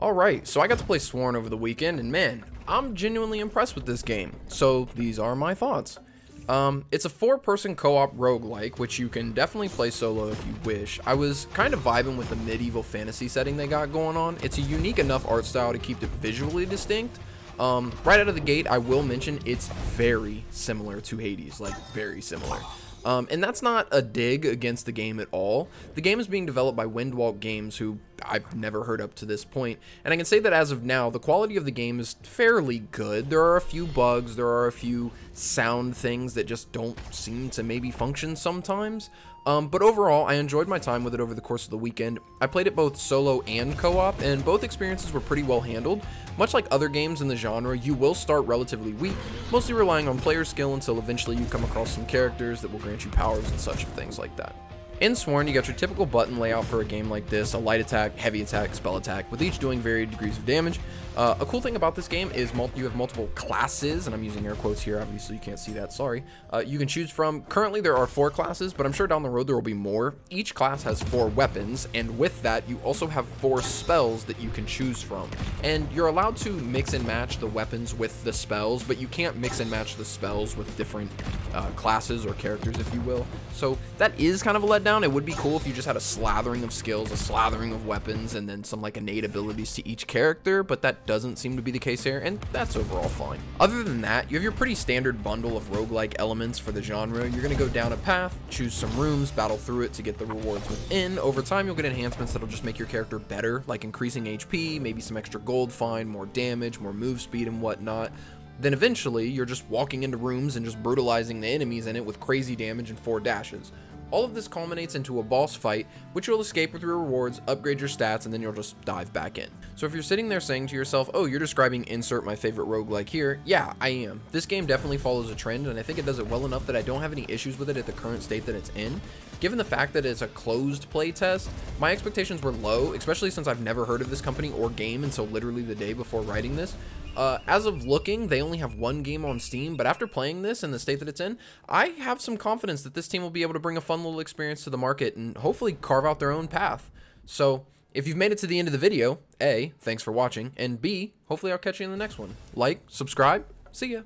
Alright, so I got to play Sworn over the weekend, and man, I'm genuinely impressed with this game. So these are my thoughts. Um, it's a four-person co-op roguelike, which you can definitely play solo if you wish. I was kind of vibing with the medieval fantasy setting they got going on. It's a unique enough art style to keep it visually distinct. Um, right out of the gate, I will mention it's very similar to Hades, like very similar. Um, and that's not a dig against the game at all. The game is being developed by Windwalk Games, who I've never heard up to this point, and I can say that as of now, the quality of the game is fairly good. There are a few bugs, there are a few sound things that just don't seem to maybe function sometimes, um, but overall, I enjoyed my time with it over the course of the weekend. I played it both solo and co-op, and both experiences were pretty well handled. Much like other games in the genre, you will start relatively weak, mostly relying on player skill until eventually you come across some characters that will grant you powers and such things like that. In Sworn, you got your typical button layout for a game like this, a light attack, heavy attack, spell attack, with each doing varied degrees of damage. Uh, a cool thing about this game is you have multiple classes, and I'm using air quotes here, obviously you can't see that, sorry. Uh, you can choose from, currently there are four classes, but I'm sure down the road there will be more. Each class has four weapons, and with that, you also have four spells that you can choose from. And you're allowed to mix and match the weapons with the spells, but you can't mix and match the spells with different uh, classes or characters, if you will. So that is kind of a letdown. It would be cool if you just had a slathering of skills, a slathering of weapons, and then some like innate abilities to each character, but that doesn't seem to be the case here, and that's overall fine. Other than that, you have your pretty standard bundle of roguelike elements for the genre. You're to go down a path, choose some rooms, battle through it to get the rewards within. Over time, you'll get enhancements that'll just make your character better, like increasing HP, maybe some extra gold find, more damage, more move speed, and whatnot. Then eventually, you're just walking into rooms and just brutalizing the enemies in it with crazy damage and four dashes. All of this culminates into a boss fight, which you'll escape with your rewards, upgrade your stats, and then you'll just dive back in. So if you're sitting there saying to yourself, oh, you're describing insert my favorite roguelike here, yeah, I am. This game definitely follows a trend, and I think it does it well enough that I don't have any issues with it at the current state that it's in. Given the fact that it's a closed playtest, my expectations were low, especially since I've never heard of this company or game until literally the day before writing this. Uh, as of looking, they only have one game on Steam, but after playing this in the state that it's in, I have some confidence that this team will be able to bring a fun little experience to the market and hopefully carve out their own path. So, if you've made it to the end of the video, A, thanks for watching, and B, hopefully I'll catch you in the next one. Like, subscribe, see ya.